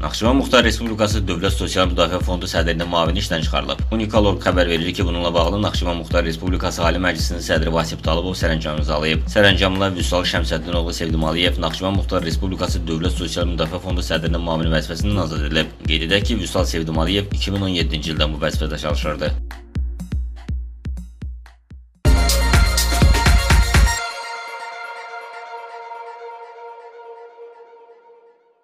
Naxçıvan Muxtar Respublikası Dövlət Sosial Müdafiə Fondu sədrinin müavini işdən çıxarılıb. Unikal orq xəbər verir ki, bununla bağlı Naxçıvan Muxtar Respublikası Ali Məclisinin sədri Vasif Talıbov sərəncam imzalayıb. Sərəncamla Vüsal Şəmsəddinoğlu Sevdim Aliyev Naxçıvan Muxtar Respublikası Dövlət Sosial Müdafiə Fondu sədrinin müavini vəzifəsindən azad edilib. Qeyd edək ki, Vüsal Sevdim Aliyev 2017-ci ildən bu vəzifədə çalışırdı.